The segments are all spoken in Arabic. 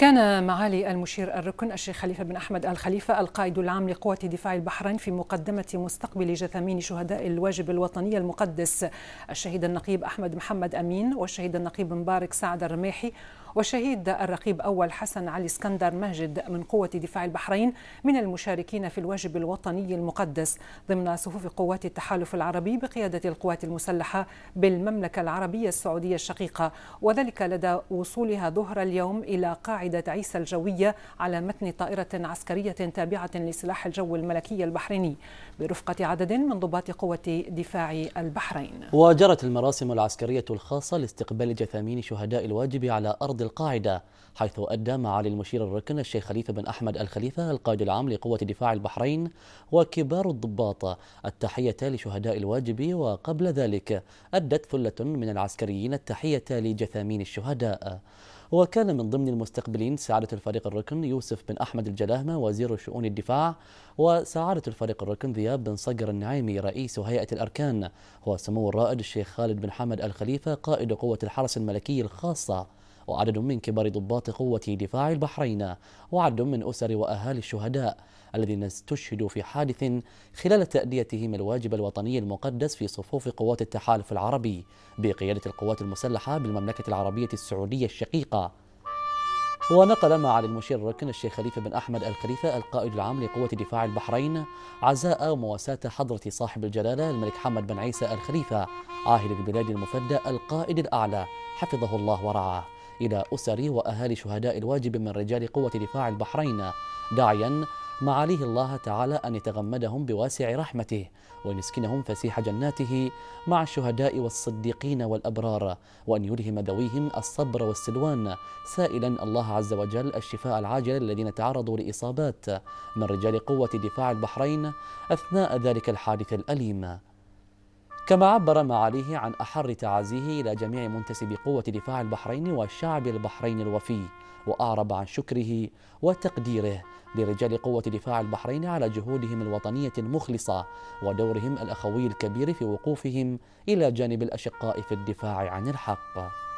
كان معالي المشير الركن الشيخ خليفة بن أحمد الخليفة القائد العام لقوة دفاع البحرين في مقدمة مستقبل جثامين شهداء الواجب الوطني المقدس. الشهيد النقيب أحمد محمد أمين والشهيد النقيب مبارك سعد الرميحي والشهيد الرقيب أول حسن علي اسكندر ماجد من قوة دفاع البحرين من المشاركين في الواجب الوطني المقدس ضمن صفوف قوات التحالف العربي بقيادة القوات المسلحة بالمملكة العربية السعودية الشقيقة. وذلك لدى وصولها ظهر اليوم إلى قاعدة عيسى الجوية على متن طائرة عسكرية تابعة لسلاح الجو الملكي البحريني برفقة عدد من ضباط قوة دفاع البحرين. وجرت المراسم العسكرية الخاصة لاستقبال جثامين شهداء الواجب على أرض القاعدة حيث أدى معالي المشير الركن الشيخ خليفة بن أحمد الخليفة القائد العام لقوة دفاع البحرين وكبار الضباط. التحية لشهداء الواجب وقبل ذلك أدت ثلة من العسكريين التحية لجثامين الشهداء. وكان من ضمن المستقبلين سعادة الفريق الركن يوسف بن أحمد الجلاهمة وزير شؤون الدفاع وسعادة الفريق الركن ذياب بن صقر النعيمي رئيس هيئة الأركان وسمو الرائد الشيخ خالد بن حمد الخليفة قائد قوة الحرس الملكي الخاصة. وعدد من كبار ضباط قوة دفاع البحرين وعدد من أسر وأهالي الشهداء الذين استشهدوا في حادث خلال تأديتهم الواجب الوطني المقدس في صفوف قوات التحالف العربي بقيادة القوات المسلحة بالمملكة العربية السعودية الشقيقة. ونقل معالي المشير الركن الشيخ خليفة بن أحمد الخليفة القائد العام لقوة دفاع البحرين عزاء ومواساة حضرة صاحب الجلالة الملك حمد بن عيسى الخليفة عاهل البلاد المفدى القائد الأعلى حفظه الله ورعاه. إلى أسر وأهالي شهداء الواجب من رجال قوة دفاع البحرين. داعيا معاليه الله تعالى أن يتغمدهم بواسع رحمته وأن يسكنهم فسيح جناته مع الشهداء والصديقين والأبرار وأن يلهم ذويهم الصبر والسلوان. سائلا الله عز وجل الشفاء العاجل الذين تعرضوا لإصابات من رجال قوة دفاع البحرين أثناء ذلك الحادث الأليم. كما عبر معاليه عن أحر تعازيه إلى جميع منتسبي قوة دفاع البحرين والشعب البحرين الوفي وأعرب عن شكره وتقديره لرجال قوة دفاع البحرين على جهودهم الوطنية المخلصة ودورهم الأخوي الكبير في وقوفهم إلى جانب الأشقاء في الدفاع عن الحق.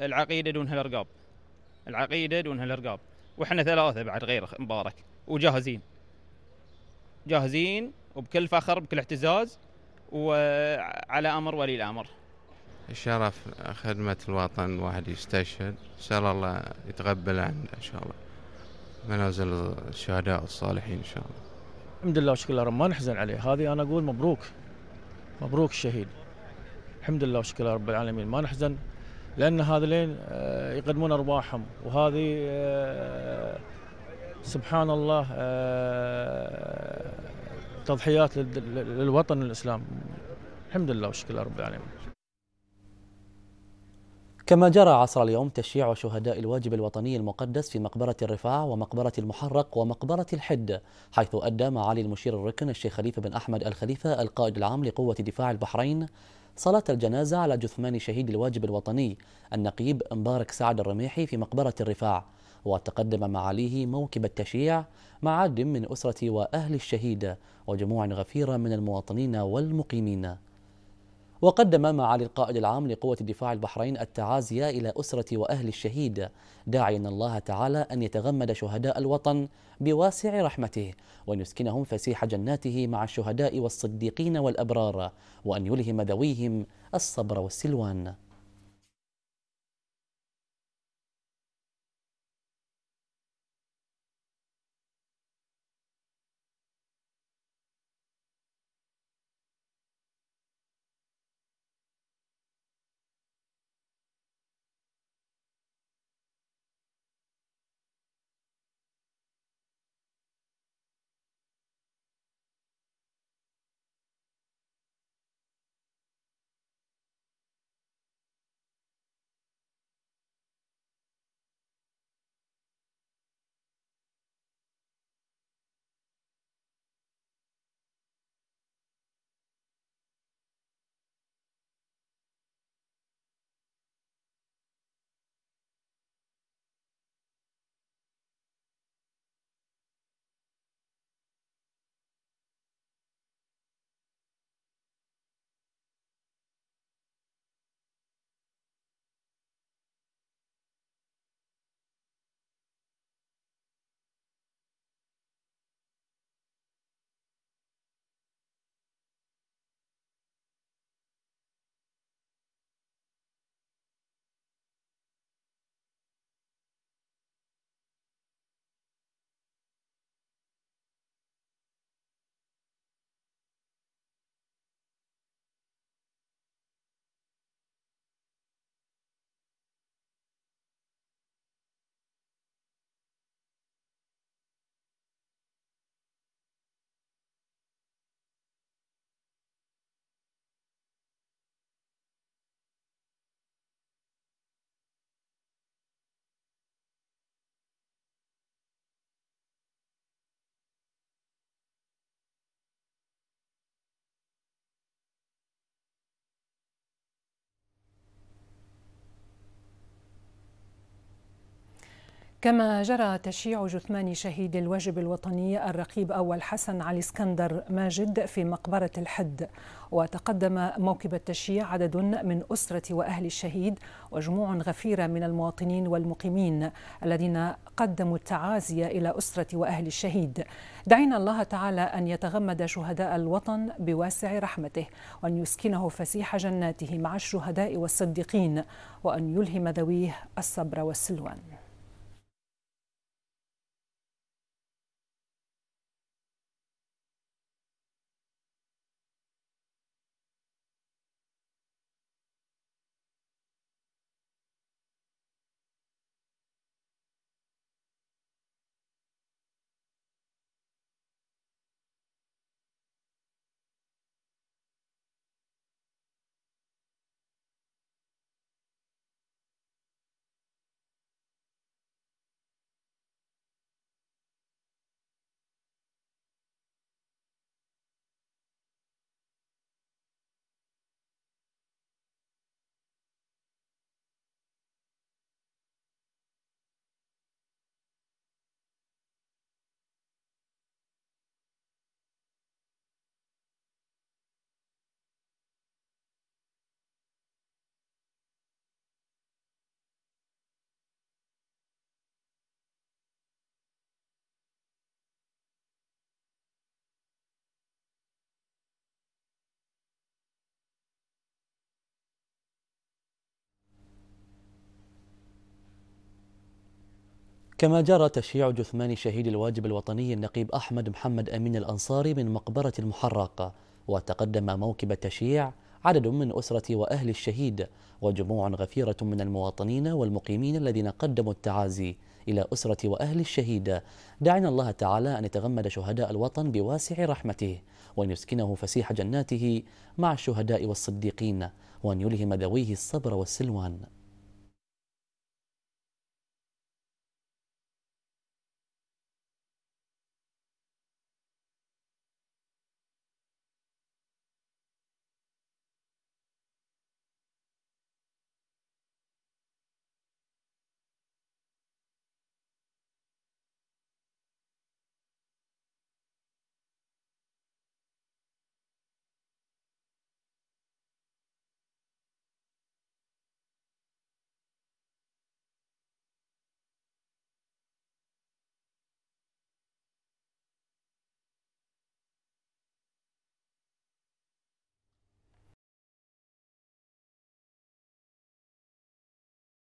العقيدة دون هالأرقاب. العقيدة دون هالأرقاب. وإحنا ثلاثة بعد غير مبارك. وجاهزين. جاهزين وبكل فخر بكل اعتزاز وعلى أمر ولي الأمر. الشرف خدمة الوطن واحد يستشهد. إن شاء الله يتقبل عنه إن شاء الله. منازل الشهداء الصالحين إن شاء الله. الحمد لله وشكر الله ما نحزن عليه. هذه أنا أقول مبروك. مبروك الشهيد. الحمد لله وشكر الله رب العالمين. ما نحزن. لأن هذولين آه، يقدمون أرواحهم. وهذه آه، سبحان الله آه، تضحيات للوطن الإسلام. الحمد لله وشكر رب العالمين. كما جرى عصر اليوم تشييع شهداء الواجب الوطني المقدس في مقبرة الرفاع ومقبرة المحرق ومقبرة الحد حيث أدى معالي المشير الركن الشيخ خليفة بن أحمد الخليفة القائد العام لقوة دفاع البحرين صلاة الجنازة على جثمان شهيد الواجب الوطني النقيب مبارك سعد الرميحي في مقبرة الرفاع وتقدم معاليه موكب التشييع مع عد من أسرة وأهل الشهيد وجموع غفيرة من المواطنين والمقيمين. وقدم معالي القائد العام لقوة دفاع البحرين التعازي إلى أسرة وأهل الشهيد. داعيا الله تعالى أن يتغمد شهداء الوطن بواسع رحمته وأن يسكنهم فسيح جناته مع الشهداء والصديقين والأبرار وأن يلهم ذويهم الصبر والسلوان. كما جرى تشييع جثمان شهيد الواجب الوطني الرقيب أول حسن علي اسكندر ماجد في مقبرة الحد. وتقدم موكب التشييع عدد من أسرة وأهل الشهيد وجموع غفيرة من المواطنين والمقيمين الذين قدموا التعازي إلى أسرة وأهل الشهيد. دعينا الله تعالى أن يتغمد شهداء الوطن بواسع رحمته وأن يسكنه فسيح جناته مع الشهداء والصديقين وأن يلهم ذويه الصبر والسلوان. كما جرى تشييع جثمان شهيد الواجب الوطني النقيب أحمد محمد أمين الأنصاري من مقبرة المحرق وتقدم موكب التشييع عدد من أسرة وأهل الشهيد وجموع غفيرة من المواطنين والمقيمين الذين قدموا التعازي إلى أسرة وأهل الشهيد. دعنا الله تعالى أن يتغمد شهداء الوطن بواسع رحمته وأن يسكنه فسيح جناته مع الشهداء والصديقين وأن يلهم ذويه الصبر والسلوان.